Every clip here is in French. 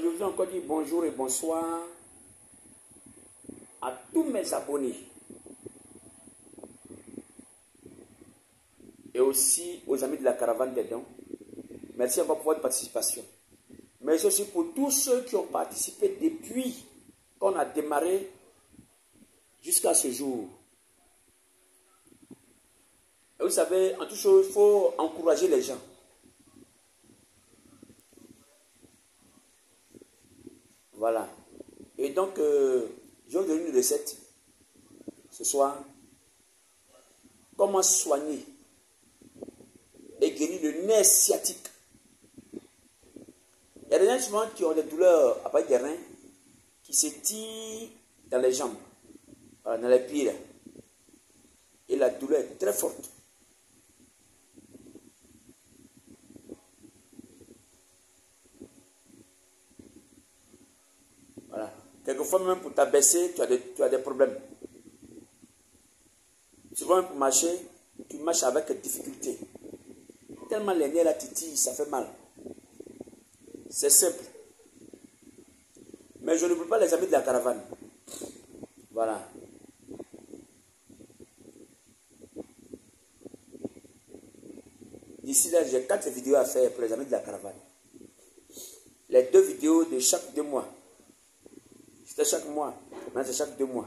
Je vous ai encore dit bonjour et bonsoir à tous mes abonnés. Et aussi aux amis de la caravane des dons. Merci encore pour votre participation. Mais aussi pour tous ceux qui ont participé depuis qu'on a démarré jusqu'à ce jour. Vous savez, en toute chose, il faut encourager les gens. Voilà. Et donc, euh, je une recette ce soir. Comment soigner et guérir le nerf sciatique. Il y a des gens qui ont des douleurs à partir des reins qui se tirent dans les jambes, dans les pieds. Et la douleur est très forte. Quelquefois même pour t'abaisser, tu, as des, tu as des problèmes. Souvent pour marcher, tu marches avec difficulté. Tellement les nerfs là titillent, ça fait mal. C'est simple. Mais je veux pas les amis de la caravane. Voilà. D'ici là, j'ai quatre vidéos à faire pour les amis de la caravane. Les deux vidéos de chaque deux mois. C'était chaque mois. Maintenant, c'est chaque deux mois.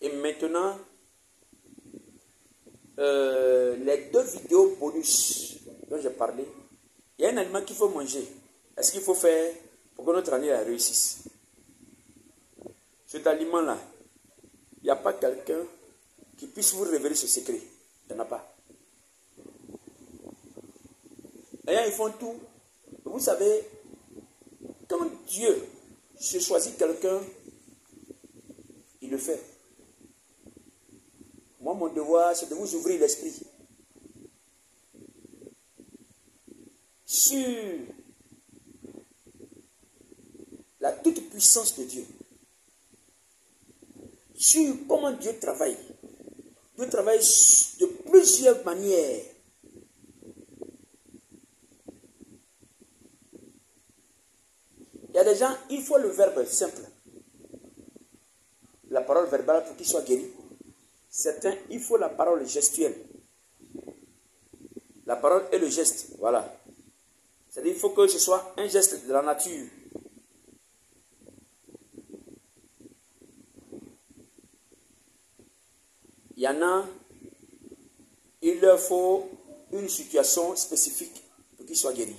Et maintenant, euh, les deux vidéos bonus dont j'ai parlé, il y a un aliment qu'il faut manger. Est-ce qu'il faut faire pour que notre année réussisse? Cet aliment-là, il n'y a pas quelqu'un qui puisse vous révéler ce secret. Il n'y en a pas. D'ailleurs, ils font tout. Vous savez, quand Dieu je choisis quelqu'un, il le fait. Moi, mon devoir, c'est de vous ouvrir l'esprit sur la toute-puissance de Dieu, sur comment Dieu travaille. Dieu travaille de plusieurs manières. Y a des gens, il faut le verbe simple. La parole verbale pour qu'il soit guéri. Certains, il faut la parole gestuelle. La parole et le geste. Voilà. C'est-à-dire il faut que ce soit un geste de la nature. Il y en a, il leur faut une situation spécifique pour qu'ils soient guéris.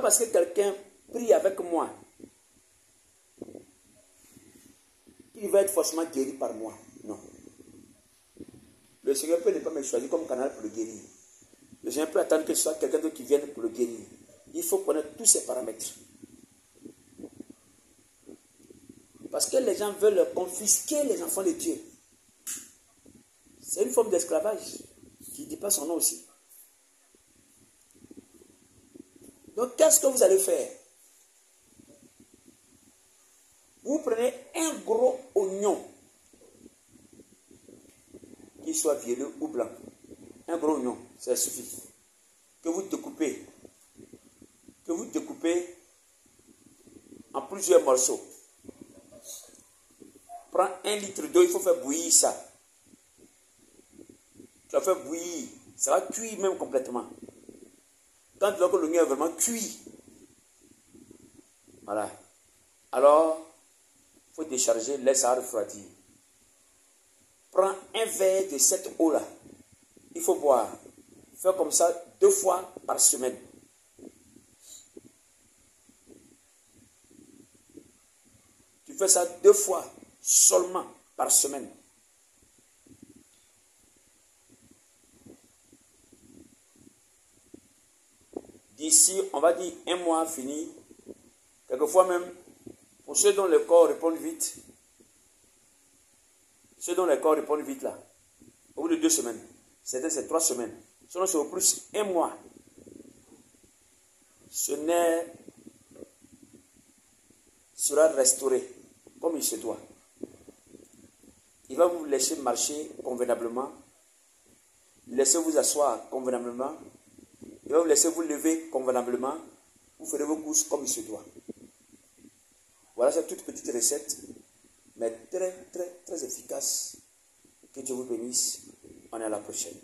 Parce que quelqu'un prie avec moi qu'il va être forcément guéri par moi. Non. Le Seigneur peut ne pas me choisir comme canal pour le guérir. Le Seigneur peut attendre que ce soit quelqu'un d'autre qui vienne pour le guérir. Il faut connaître tous ces paramètres. Parce que les gens veulent confisquer les enfants de Dieu. C'est une forme d'esclavage qui ne dit pas son nom aussi. Donc, qu'est-ce que vous allez faire? Vous prenez un gros oignon, qu'il soit violet ou blanc. Un gros oignon, ça suffit. Que vous découpez. Que vous découpez en plusieurs morceaux. Prends un litre d'eau, il faut faire bouillir ça. Tu vas faire bouillir. Ça va cuire même complètement. Quand tu vois que est vraiment cuit, voilà. Alors, il faut décharger, laisse ça refroidir. Prends un verre de cette eau-là. Il faut boire. Fais comme ça deux fois par semaine. Tu fais ça deux fois seulement par semaine. D'ici, on va dire un mois fini. Quelquefois même, pour ceux dont le corps répond vite, ceux dont le corps répond vite là, au bout de deux semaines, c'est trois semaines, sinon c'est au plus un mois. Ce nerf sera restauré comme il se doit. Il va vous laisser marcher convenablement. laisser vous asseoir convenablement. Il va vous laisser vous lever convenablement. Vous ferez vos courses comme il se doit. Voilà cette toute petite recette, mais très, très, très efficace. Que Dieu vous bénisse. On est à la prochaine.